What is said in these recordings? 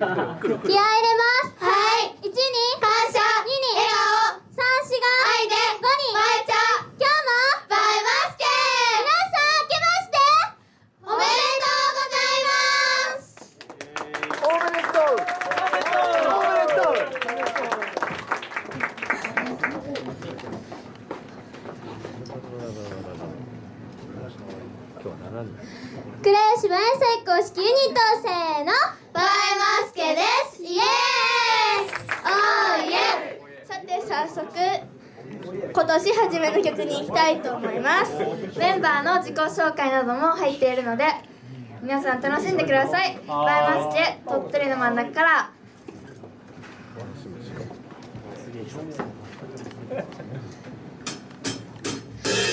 気合い入れます今日は倉吉万歳公式ユニットせーのばえます家です。イエーイ！ Oh yeah さて早速今年初めの曲に行きたいと思います。メンバーの自己紹介なども入っているので皆さん楽しんでください。ばえます家鳥取の真ん中から。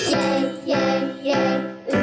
イエイイエイイエイ。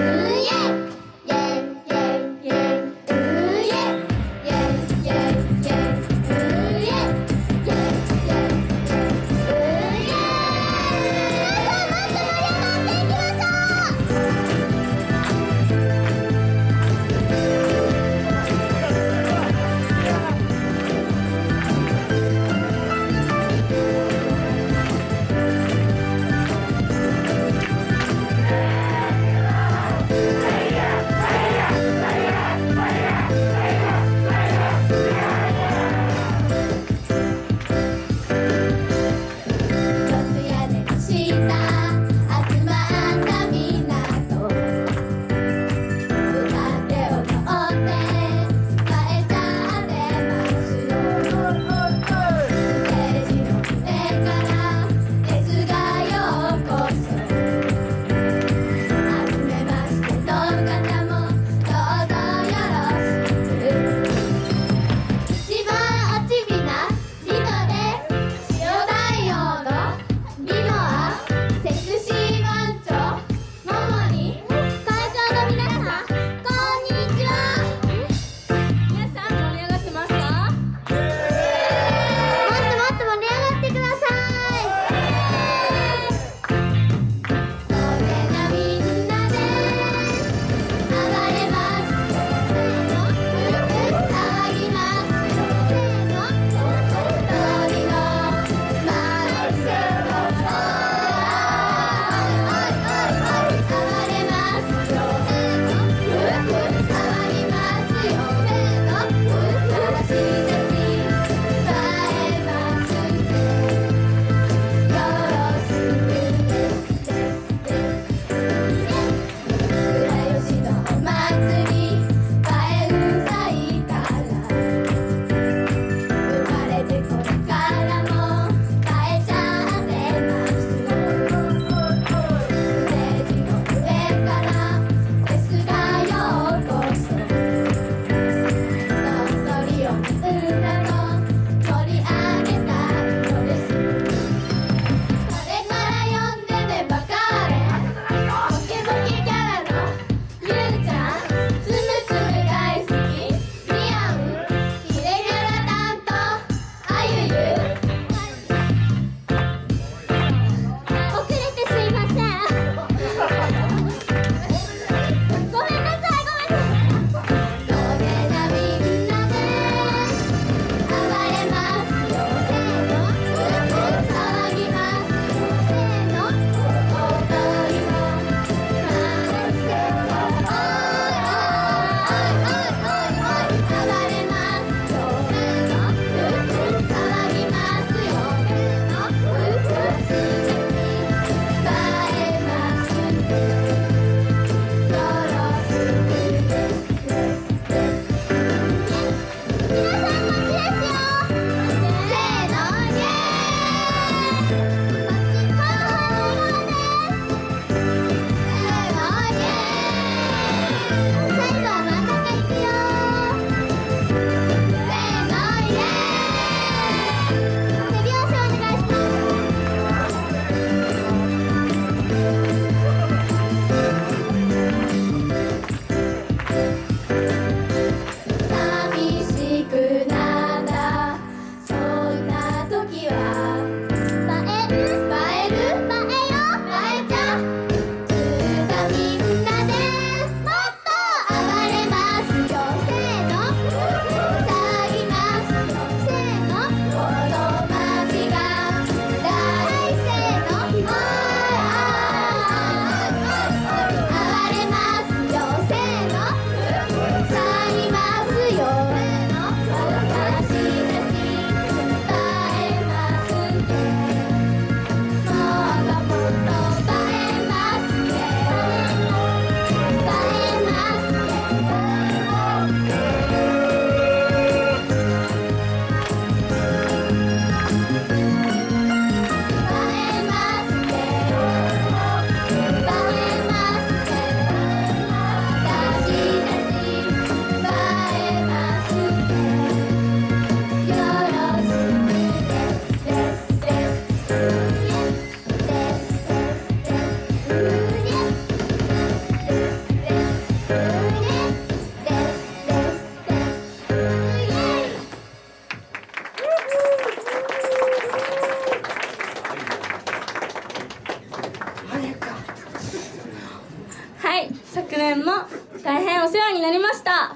「なりました。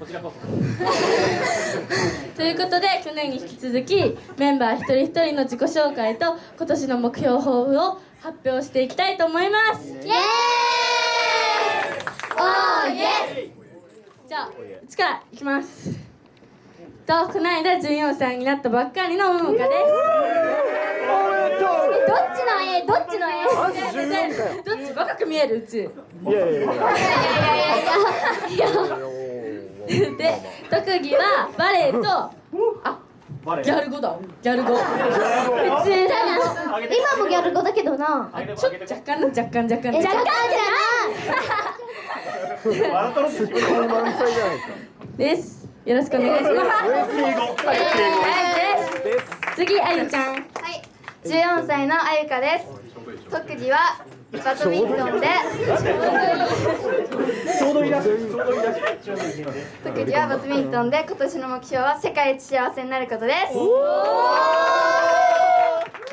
こちらこそ。ということで去年に引き続きメンバー一人一人の自己紹介と今年の目標抱負を発表していきたいと思います。イエーイ。おーイ。エじゃあうちからいきます。とこの間14歳になったばっかりのももかです。おめでとう。どっちの絵？どっちの絵？マジ14かよどっち若く見えるうちいやいやいやいやいやで特技はバレエとあバレギャル語だ。ギャル語。普通だな今もギャル語だけどな。あちょっと若干の若干若干。え若干じゃ笑ったのツッコミ満載じゃないですか。です。よろしくお願いします。次あゆちゃん。はい。14歳のあゆかです。特技はバドミントンで。ちょうどいいらしいちょうどいいらしいちょうど。いい特技はバドミントンで今年の目標は世界一幸せになることです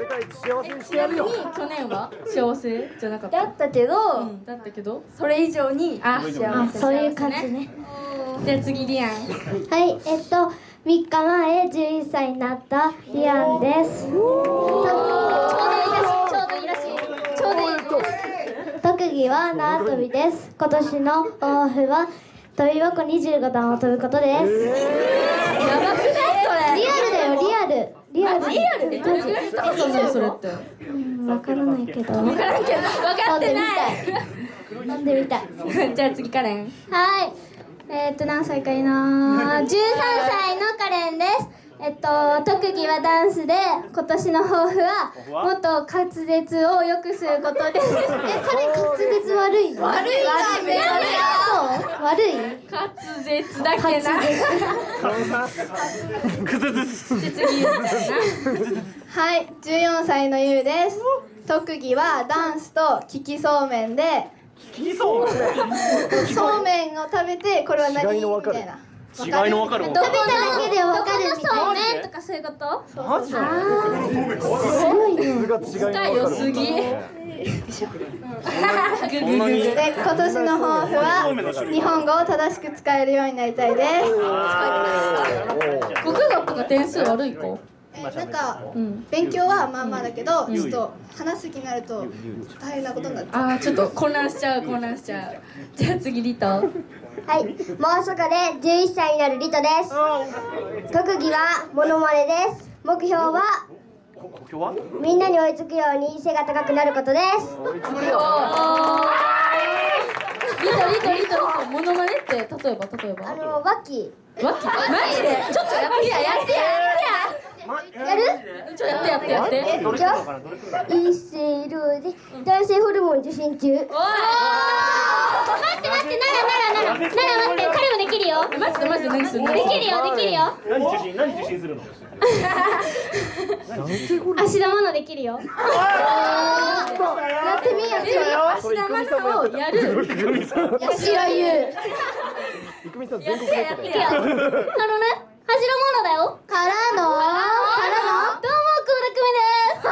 世界一幸せにしてやるよ。去年は幸せじゃなかった？だったけど、うんだったけど？それ以上にあ幸せあそういう感じね。じゃあ次リアン。はい。えっと3日前11歳になったリアンですちょうどいいらしいちょうどいいらしいちょうどいい特技は縄跳びです。今年の抱負は跳び箱25段を跳ぶことです。やばくない？それ。リアルだよリアル。リアル。リアルでどれぐらい高さなのそれってうんわからないけど。分からんけど。分かってない。飲んでみたい。じゃあ次カレン。はい。えーっと何歳かいな。13歳のカレンです。えっと特技はダンスで今年の抱負はもっと滑舌を良くすることです。え、彼滑舌悪い？の？悪い。悪い。そう。悪い？滑舌だけな。はい、14歳のゆうです。特技はダンスと利きそうめんで、いいそうそうめん。を食べてこれは何？みたいな。違いの分かる食べただけでわかるみたいな。とかそういうこと？マジで？すごいね。が違いの分かるが良すぎで、今年の抱負は日本語を正しく使えるようになりたいです。国語の点数悪い子？なんかうん。勉強はまあまあだけど、ちょっと話す気になると大変なことになって。あーちょっと混乱しちゃう 混乱しちゃう。じゃあ次リト。はい、もうすぐで11歳になるリトです。特技はモノマネです。目標はみんなに追いつくように背が高くなることです。リトリトリトリト。モノマネって例えば例えば？あのワッキわマジで？ちょっとやってややってやーやる？ちょっとやってやってやってどれくるのかなどれくるのかな一斉量で男性ホルモン受診中。おい待って待って、ならならなら、なら待って、彼もできるよ。マジでマジで何するの？できるよ、できるよ。何受信何受信するの？芦田愛菜できるよ。やってみやってみ。芦田愛菜をやるいくみさん吉良優。いくみさん全国てやってやいくよ。あのね、橋田愛菜だよ。からの？からの？どうも、久保田久美で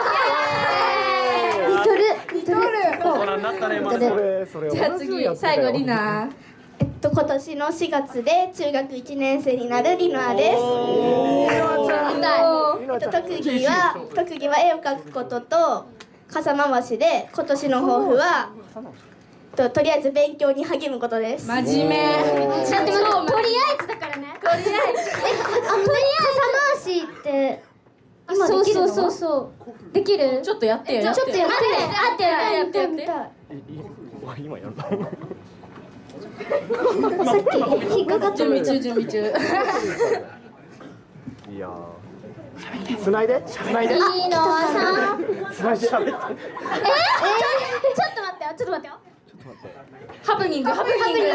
す。似とる。似とる。大人になったねまずそれそれじゃあ次最後リナえっと今年の4月で中学1年生になるリノアです。えっと特技は特技は絵を描くことと傘回しで今年の抱負はととりあえず勉強に励むことです。真面目とりあえずだからね。とりあえずあ、とりあえず。傘回しって。今できるの？そうそうそう。できる？ちょっとやってよやってよちょっとやって。あってやってやって。今やるの？さっき引っかかった準備中準備中いやーつないで？つないで？いいのはさ。つないで喋ってえ？ー、ちょっと待ってよ、ちょっと待ってよ。ハプニングハプニン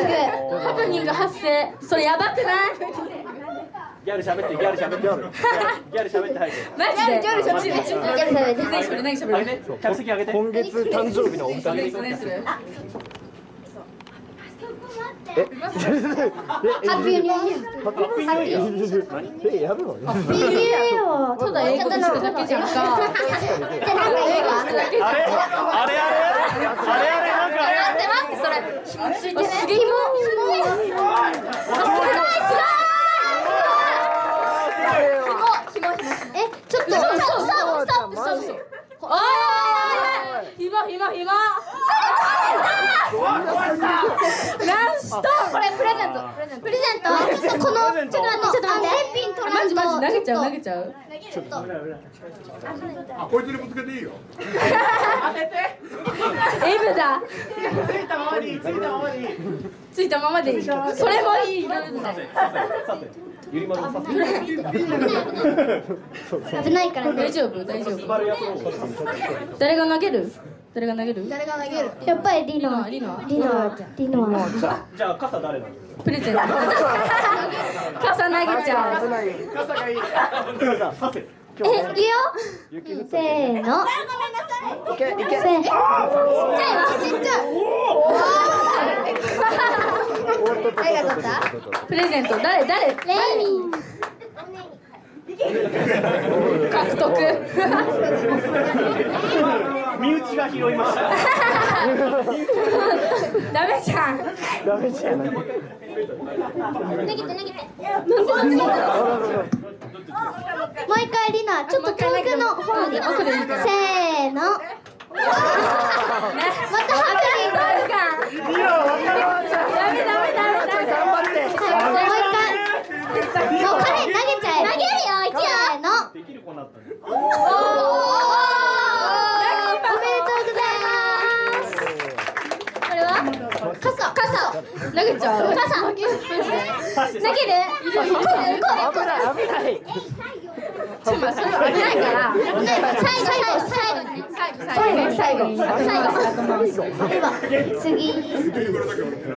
グ。ハプニング発生。それやばくない？ギャル喋ってギャル喋って。ギャル喋ってはいマジで？ギャルそっちギャル食べて。何今月誕生日のお二人。え？ハッピーニューイヤー。ハッピーニューイヤー。えやるの？いいよただ英語しただけじゃん。かあれ？あれあれあれなんか待って待ってそれ紐ついてねすげええちょっとストップストップストップストップああ紐紐紐ランスト。これプレゼント。プレゼント。プレゼント。ちょっとこのちょっと待って。ちょっと待ってピン取らんと。マジマジ投げちゃう投げちゃう。あ、こいつにぶつけていいよ。エブだ。ついたままについたままについたままでいい。それもいい。ルールだよゆりまるさ危ないからね。大丈夫大丈夫。誰が投げる？誰が投げる？誰が投げる？やっぱりリノ。リノ？リノ。リノ。はじゃあ傘誰なの？プレゼント。傘投げちゃう。傘がいい。傘させ。えいくよ。せーのい。けいけ。せーちっちゃいわちっちゃい。誰が取った？プレゼント。誰誰？レイミー獲得。身内が拾いました。ダメじゃん。ダメじゃない投げて投げて。もう一回リナちょっと遠くの方に。せーの。またハプニングダメダメ頑張ってはいもう一回もう彼投げちゃえ投げるよいくよせーのったね。おめでとうございますこれは傘傘投げちゃう傘投げる投げる危ない危ないちょっと危ないから最後最後最後に最後最後最後最後次。